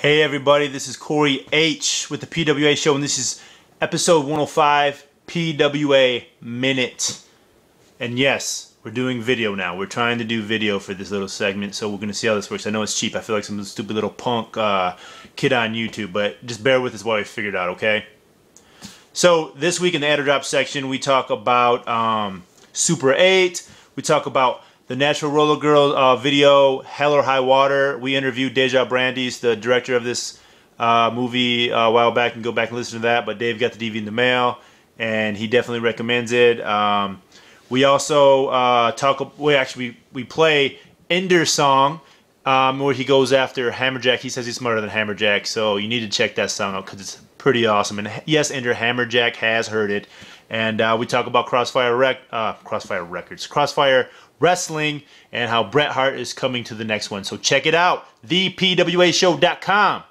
Hey everybody, this is Korey H with the PWA Show, and this is episode 105 PWA Minute. And yes, we're doing video now. We're trying to do video for this little segment, so we're going to see how this works. I know it's cheap. I feel like some stupid little punk uh, kid on YouTube, but just bear with us while we figure it out, okay? So this week in the Adder Drop section, we talk about um, Super 8. We talk about the Nashville Roller Girl uh, video, Hell or High Water. We interviewed Deja Brandis, the director of this uh, movie, uh, a while back, and go back and listen to that. But Dave got the DVD in the mail, and he definitely recommends it. Um, we also uh, talk. We actually we, play Ender's song. Um, where he goes after Hammerjack. He says he's smarter than Hammerjack, so you need to check that song out because it's pretty awesome. And yes, Andrew Hammerjack has heard it. And uh, we talk about Crossfire Rec- uh, Crossfire Records, Crossfire Wrestling, and how Bret Hart is coming to the next one. So check it out, thepwashow.com.